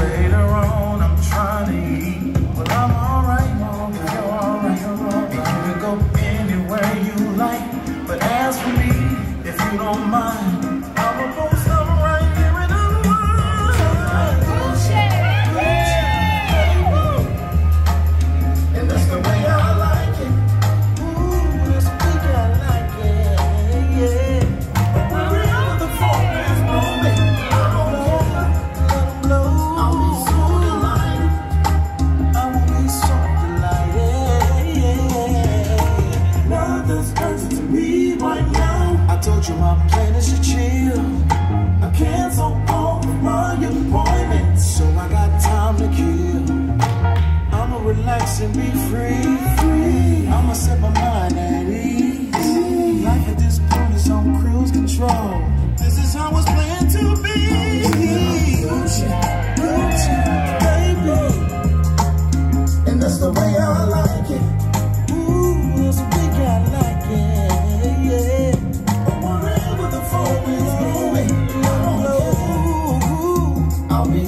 later on I'm trying to eat. I'm alright, mom, you're alright, you're alright. You go anywhere you like, but as for me, if you don't mind, my plan is to chill. I cancel all of my appointments, so I got time to kill. I'ma relax and be free.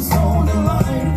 It's on the line.